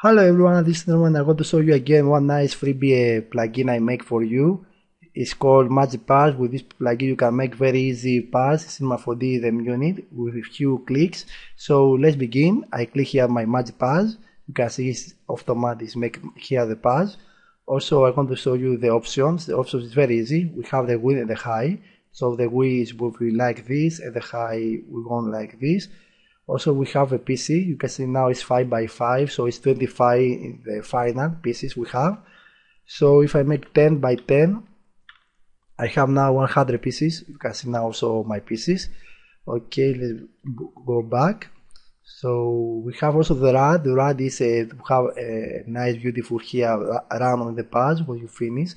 Hello everyone, this is Norman. I'm going to show you again one nice freebie uh, plugin I make for you. It's called Magic Puzzle. With this plugin you can make very easy pass Cinema 4D the unit with a few clicks. So let's begin. I click here my Magic Puzzle. You can see it's automatic make here the pass. Also I'm going to show you the options. The options is very easy. We have the width and the high. So the width will be like this and the high we want like this. Also, we have a PC. You can see now it's 5 by 5, so it's 25 in the final pieces we have. So if I make 10 by 10, I have now 100 pieces. You can see now also my pieces. Okay, let's go back. So we have also the rad. The rad is a, to have a nice, beautiful here around on the pass when you finish.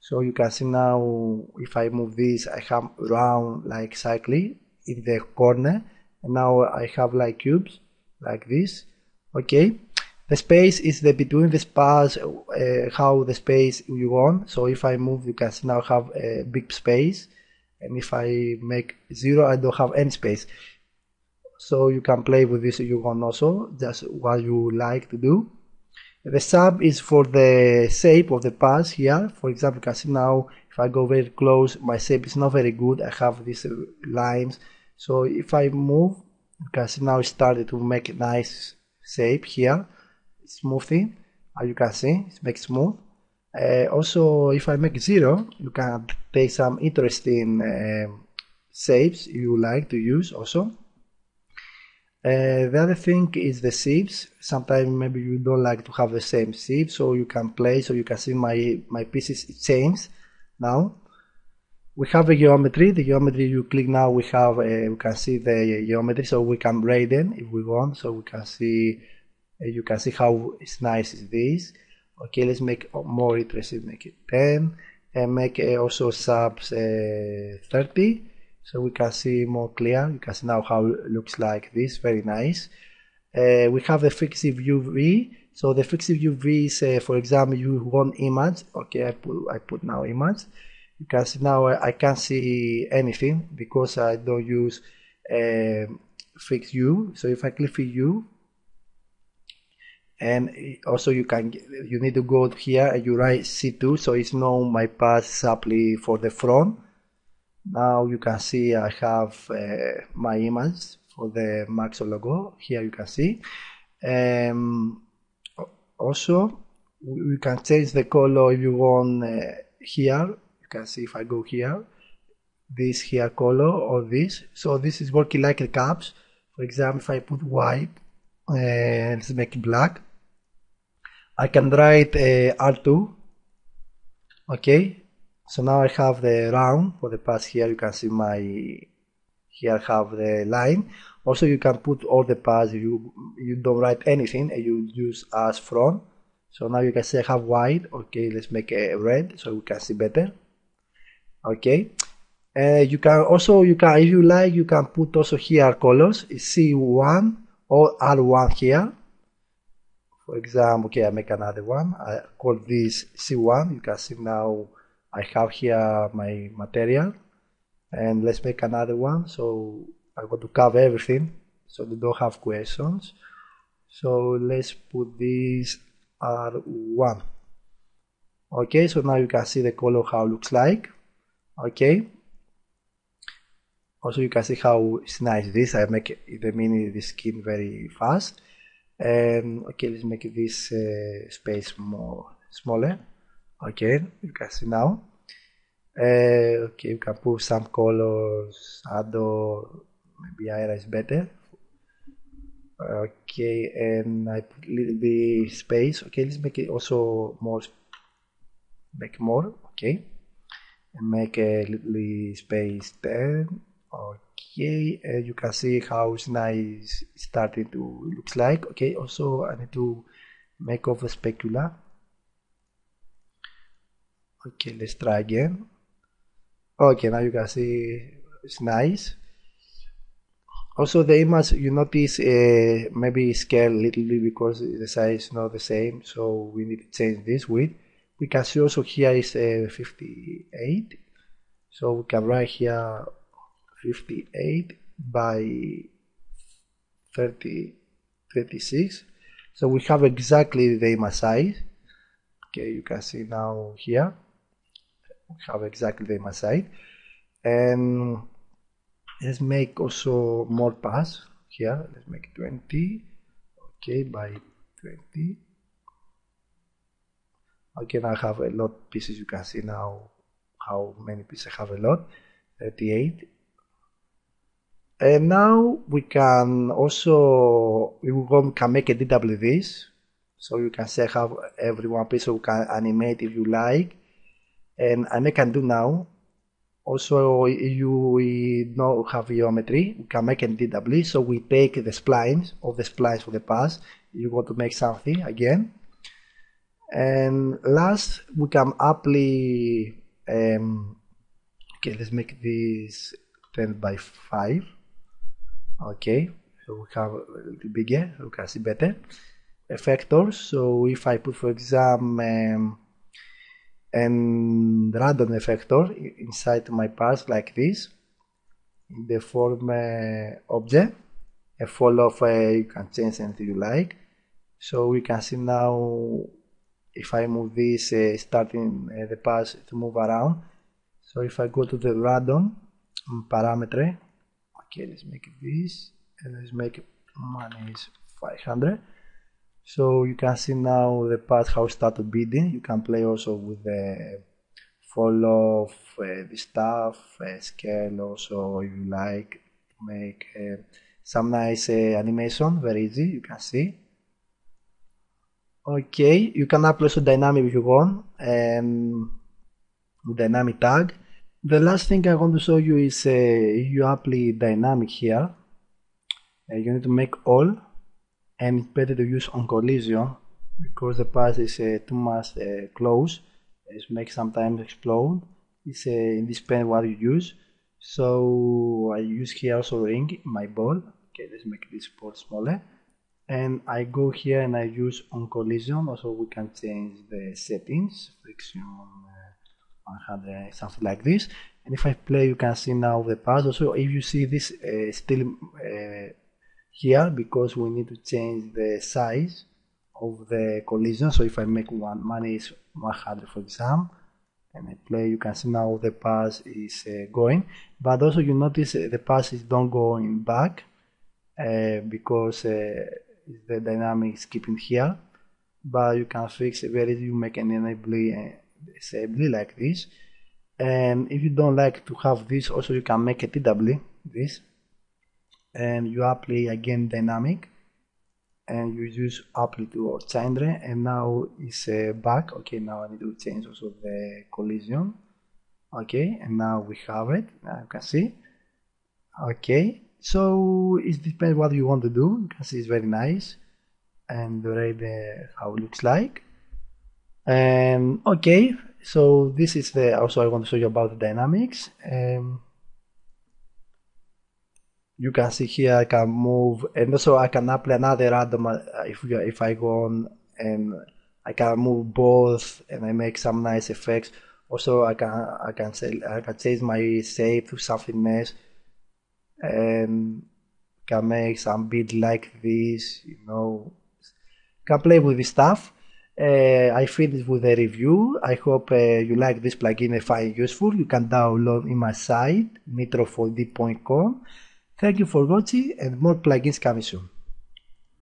So you can see now if I move this, I have round like cycling in the corner and now I have like cubes like this. Okay. The space is the between the space uh, how the space you want. So if I move you can now have a big space. And if I make zero I don't have any space. So you can play with this you want also. Just what you like to do. The sub is for the shape of the pass here. For example you can see now if I go very close my shape is not very good. I have these lines so if I move you can see now it started to make a nice shape here smoothing as you can see it makes smooth uh, also if I make zero you can take some interesting uh, shapes you like to use also uh, the other thing is the shapes. Sometimes maybe you don't like to have the same shape, so you can play. So you can see my my pieces change now we have a geometry. The geometry you click now we have uh, we can see the geometry. So we can break them if we want. So we can see uh, you can see how it's nice is this. Okay let's make more interesting make it 10 and make uh, also subs uh, 30 so we can see more clear. You can see now how it looks like this. Very nice. Uh, we have the fixed view v. So the fixed view v is uh, for example you want image. Okay i put i put now image see now I can't see anything because I don't use uh, fixed view so if I click view and also you can you need to go here and you write C2 so it's no my path simply for the front. Now you can see I have uh, my image for the Maxon logo here you can see. Um, also we can change the color if you want uh, here can see if I go here. This here color or this. So this is working like the caps. For example if I put white and let's make it black. I can write uh, R2 okay? So now I have the round. For the pass here you can see my here have the line. Also you can put all the paths you you don't write anything and you use as front. So now you can see I have white. Okay let's make a red so we can see better okay. Uh, you can also you can if you like you can put also here colors. C1 or r1 here. For example okay i make another one. I call this c1 you can see now i have here my material. And let's make another one. So i want to cover everything. So they don't have questions. So let's put this r1 okay so now you can see the color how it looks like okay also you can see how it's nice this I make the mini the skin very fast. And okay let's make this uh, space more smaller. Okay you can see now. Uh, okay you can put some colors shadow maybe area is better. Okay and I put little bit space. Okay let's make it also more make more okay and make a little space there okay and you can see how it's nice starting to looks like. Okay also I need to make off a specular. Okay let's try again. Okay now you can see it's nice. Also the image you notice uh, maybe scale a little bit because the size is not the same so we need to change this width we can see also here is uh, 58 so we can write here 58 by 30 36 So we have exactly the image size. Okay, you can see now here. We have exactly the image size. And let's make also more paths here. Let's make 20. Okay, by 20. Now I have a lot pieces. You can see now how many pieces I have a lot. 38 and now we can also we can make a DW this. So you can say have every one piece you can animate if you like. And I can do now. Also you know have geometry we can make a DW so we take the splines of the splines for the pass you want to make something again and last we can apply um, okay let's make this 10 by 5 okay so we have a little bigger we can see better. Effectors so if I put for example um, and random effector inside my parts like this the form uh, object a follow of uh, you can change anything you like. So we can see now if I move this uh, starting uh, the pass to move around. So if I go to the random parameter okay let's make this and let's make minus 500 so you can see now the path how started bidding. You can play also with the follow of uh, the stuff uh, scale also if you like make uh, some nice uh, animation very easy you can see okay you can upload also dynamic if you want and dynamic tag the last thing I want to show you is uh, you apply dynamic here. Uh, you need to make all and it's better to use on collision because the path is uh, too much uh, close. It makes sometimes explode. It's uh, in this pen what you use. So I use here also ring my ball. Okay, let's make this ball smaller. And I go here and I use on collision. Also we can change the settings, friction 100 something like this. And if I play you can see now the puzzle so if you see this uh, still uh, here because we need to change the size of the collision. So if I make one money is 100 for example and I play you can see now the pass is uh, going. But also you notice uh, the pass is don't going back uh, because uh, the dynamic is keeping here but you can fix it very you make an enable disable like this. And if you don't like to have this also you can make a TW this. And you apply again dynamic and you use apply to or change and now it's uh, back. Okay now I need to change also the collision. Okay and now we have it. Now you can see. Okay so it depends what you want to do you can see it's very nice and the rate uh, how it looks like um, okay, so this is the also I want to show you about the dynamics. Um, you can see here I can move and also I can apply another random uh, if if I go on and I can move both and I make some nice effects. Also I can I can say I can change my shape to something nice and can make some beat like this, you know. Can play with this stuff. Uh, I finished with a review. I hope uh, you like this plugin and find it useful. You can download in my site, nitro4d.com. Thank you for watching and more plugins coming soon.